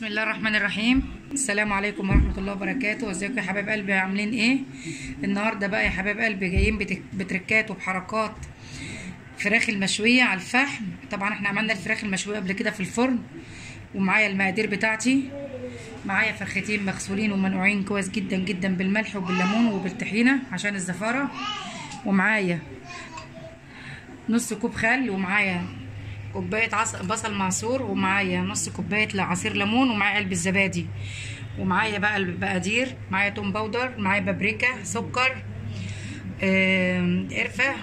بسم الله الرحمن الرحيم. السلام عليكم ورحمة الله وبركاته. ازيكم يا حبايب قلبي؟ عاملين إيه؟ النهارده بقى يا حبايب قلبي جايين بتركات وبحركات. فراخ المشوية على الفحم. طبعا إحنا عملنا الفراخ المشوية قبل كده في الفرن. ومعايا المقادير بتاعتي. معايا فرختين مغسولين ومنقوعين كويس جدا جدا بالملح وبالليمون وبالطحينة عشان الزفارة. ومعايا نص كوب خل ومعايا كوباية عص... بصل معصور ومعايا نص كوباية عصير ليمون ومعايا علبة زبادي. ومعايا بقى المقادير معايا توم باودر معايا بابريكا سكر آم، قرفة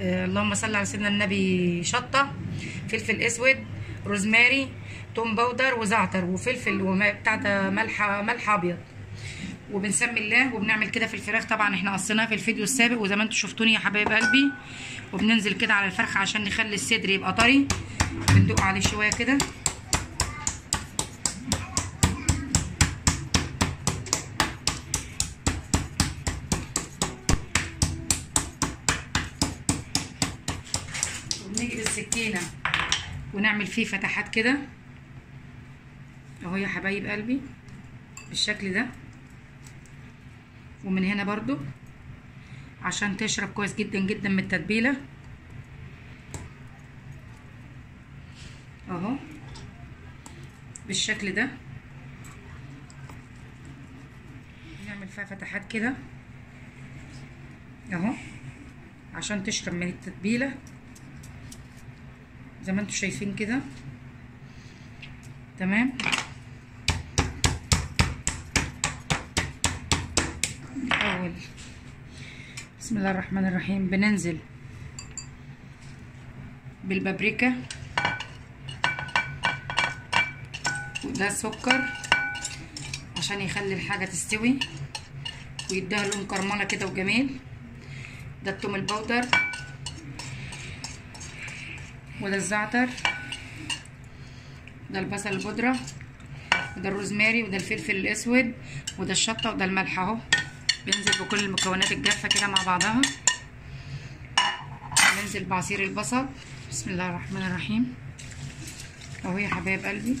آه، اللهم صل على سيدنا النبي شطة فلفل أسود روزماري توم powder وزعتر وفلفل وما بتاع ملح ملح أبيض. وبنسمي الله وبنعمل كده في الفراخ. طبعا إحنا قصيناها في الفيديو السابق وزي ما أنتم شفتوني يا حبايب قلبي. وبننزل كده على الفرخة عشان نخلي الصدر يبقى طري. بندق عليه شوية كده. وبنيجي بالسكينة ونعمل فيه فتحات كده. أهو يا حبايب قلبي بالشكل ده. ومن هنا برضو عشان تشرب كويس جدا جدا من التتبيلة. أهو. بالشكل ده. نعمل فيها فتحات كده. أهو. عشان تشرب من التتبيلة. زي ما أنتم شايفين كده. تمام. اول بسم الله الرحمن الرحيم. بننزل بالبابريكا. وده سكر عشان يخلي الحاجة تستوي. ويديها لون كرملة كده وجميل. ده التوم البودر وده الزعتر. ده البصل البودرة. وده الروزماري. وده الفلفل الأسود. وده الشطة. وده الملح أهو. بننزل بكل المكونات الجافة كده مع بعضها. ننزل بعصير البصل. بسم الله الرحمن الرحيم. أهو يا حبايب قلبي.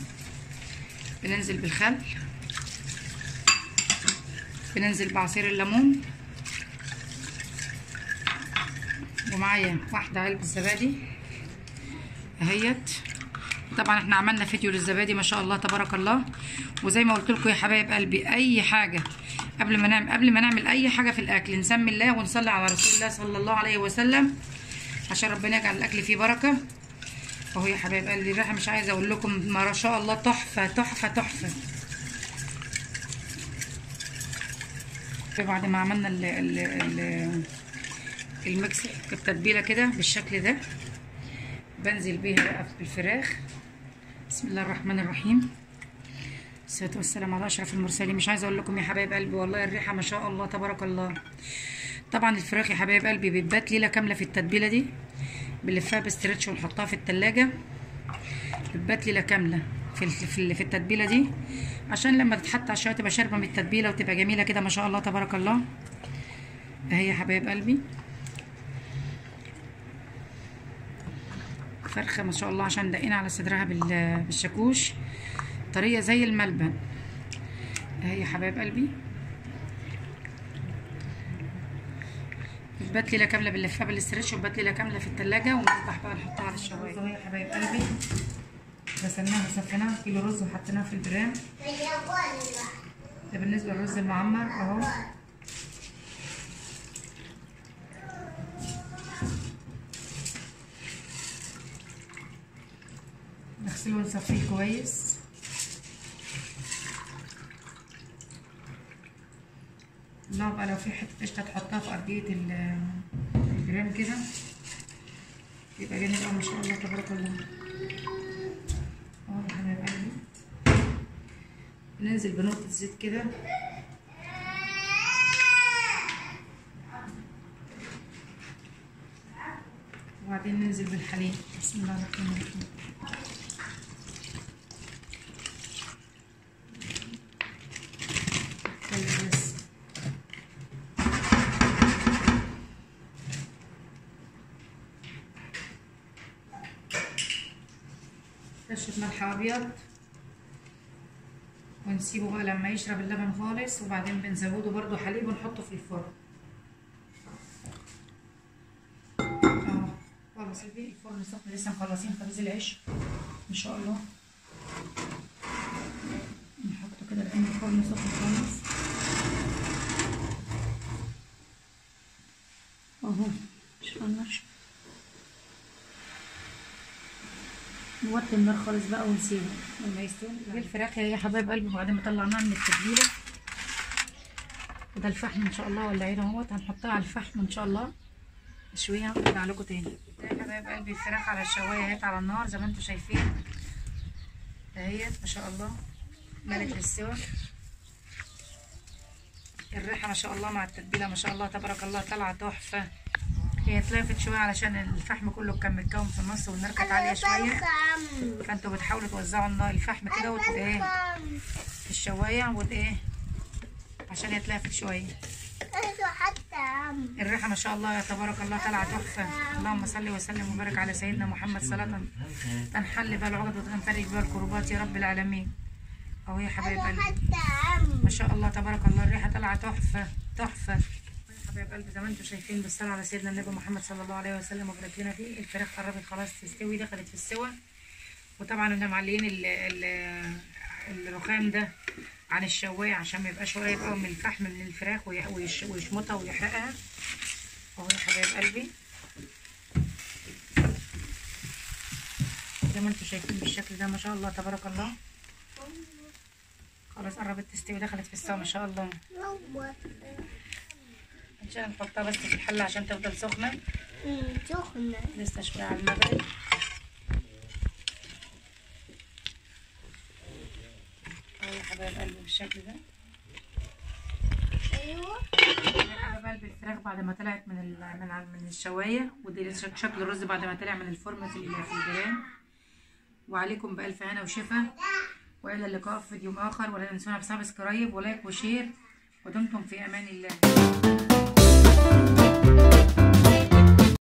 بننزل بالخل. بننزل بعصير الليمون. ومعايا واحدة علبة زبادي. أهيت. طبعا إحنا عملنا فيديو للزبادي ما شاء الله تبارك الله. وزي ما قلت لكم يا حبايب قلبي أي حاجة قبل ما نعمل قبل ما نعمل أي حاجة في الأكل نسمي الله ونصلي على رسول الله صلى الله عليه وسلم عشان ربنا يجعل الأكل فيه بركة. أهو يا حبايب قلبي الريحة مش عايزة أقول لكم ما شاء الله تحفة تحفة تحفة. بعد ما عملنا ال ال ال ال mix التتبيلة كده بالشكل ده بنزل بيها بقى بالفراخ بسم الله الرحمن الرحيم. الصلاة والسلام على أشرف المرسلين. مش عايزة أقول لكم يا حبايب قلبي والله الريحة ما شاء الله تبارك الله. طبعا الفراخ يا حبايب قلبي بتبات ليلة كاملة في التتبيلة دي. بنلفها ب stretch ونحطها في التلاجة. بتبات ليلة كاملة في في في التتبيلة دي. عشان لما تتحط عشان تبقى شاربة من التتبيلة وتبقى جميلة كده ما شاء الله تبارك الله. اهي يا حبايب قلبي. فرخة ما شاء الله عشان دقينا على صدرها بالشاكوش. طرية زي الملبن. اهي يا حبايب قلبي. بتبات ليله كاملة بنلفها بالاسترتش وبات ليله كاملة في التلاجة ونفتح بقى نحطها على الشواية. اهي يا حبايب قلبي. غسلناها وصفيناها كيلو رز وحطيناها في البرام ده بالنسبة للرز المعمر اهو. نغسله ونصفيه كويس. الله بقى لو في حتة قشطه تحطها في أرضية الجرام كده. يبقى جميل ما شاء الله تبارك الله. أهو ننزل بنقطة زيت كده. وبعدين ننزل بالحليب. بسم الله الرحمن الرحيم بس رشة ملح أبيض ونسيبه بقى لما يشرب اللبن خالص وبعدين بنزوده برضو حليب ونحطه في الفرن. آه خلاص الفرن سخن لسه مخلصين خبيز العيش ان شاء الله. نحطه كده لأن الفرن سخن خالص. أهو مش فنش نوطي النار خالص بقى ونسيبه لما يستوي. دي الفراخ يا حبايب قلبي وبعدين ما طلعناها من التتبيلة. وده الفحم إن شاء الله ولعينه أهوت. هنحطها على الفحم إن شاء الله. نشويها ونرجع لكم تاني. ده يا حبايب قلبي الفراخ على الشواية أهيت على النار زي ما أنتم شايفين. أهيت ما شاء الله. ملت للسوا الريحة ما شاء الله مع التتبيلة ما شاء الله. تبارك الله طالعه تحفة. هي اتلفت شوية علشان الفحم كله كان متكون في النص والنار كانت عالية شوية. فأنتوا بتحاولوا توزعوا الفحم كده وت إيه في الشواية وت إيه عشان يتلفت شوية. الريحة ما شاء الله يا تبارك الله طالعة تحفة. اللهم صل وسلم وبارك على سيدنا محمد صلاة تنحل بها العقد وتنفرج بها الكربات يا رب العالمين. أهو يا حبايب قلبي. ما شاء الله تبارك الله الريحة طالعة تحفة تحفة. حبايب قلبي زي ما أنتم شايفين بالصلاه على سيدنا النبي محمد صلى الله عليه وسلم وبارك لنا فيه. الفراخ قربت خلاص تستوي دخلت في السوا. وطبعا إحنا معلقين ال- ال- الرخام ده عن الشواية عشان ما يبقاش قريب قوي من الفحم من الفراخ ويشمطها ويحرقها. اهو يا حبايب قلبي. زي ما أنتم شايفين بالشكل ده ما شاء الله تبارك الله. خلاص قربت تستوي دخلت في السوا ما شاء الله. عشان نحطها بس في الحلة عشان تفضل سخنة. سخنة. لسه شوية على المغرب. اهو يا حبايب قلبي بالشكل ده. يا حبايب قلبي الفراخ بعد ما طلعت من من من الشواية ودي شك- شكل الرز بعد ما طلع من الفرن في ال- في الجيران. وعليكم بألف هنا وشفا. وإلى اللقاء في فيديو آخر. ولا تنسونا ب subscribe و like و share. ودمتم في أمان الله.